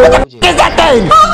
What the f- is that thing?